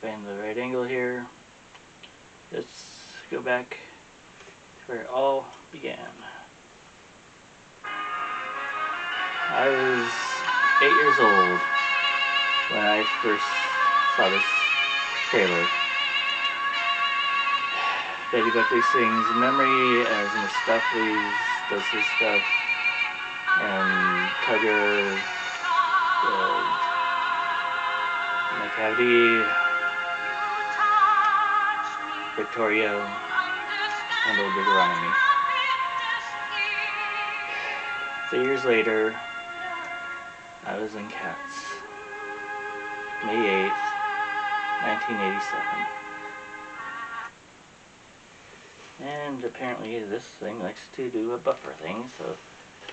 find the right angle here. Let's go back to where it all began. I was eight years old when I first saw this trailer. Betty Buckley sings Memory as Miss does his stuff and Tugger uh, Victoria and Old Deuteronomy. Three years later, I was in Cats. May 8th, 1987. And apparently this thing likes to do a buffer thing, so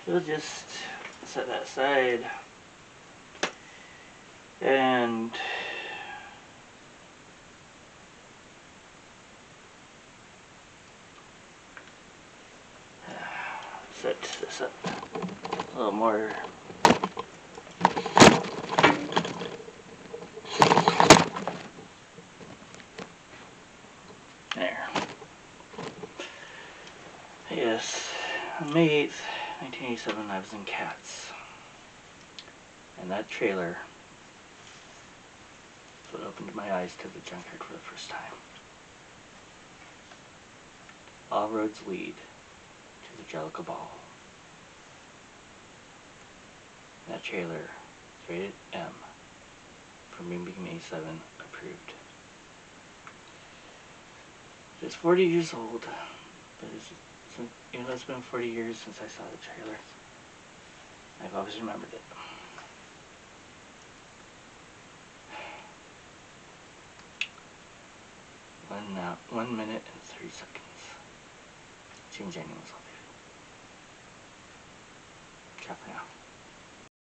we'll just set that aside. And set this up a little more There. Yes, May 8th, 1987, I was in Cats. And that trailer is what opened my eyes to the junkyard for the first time. All roads lead Jellicle Ball. That trailer is rated M for Moonbeam 87 approved. It's 40 years old, but it's, even though it's been 40 years since I saw the trailer, I've always remembered it. One now, one minute and three seconds. Change anyone's 小朋友。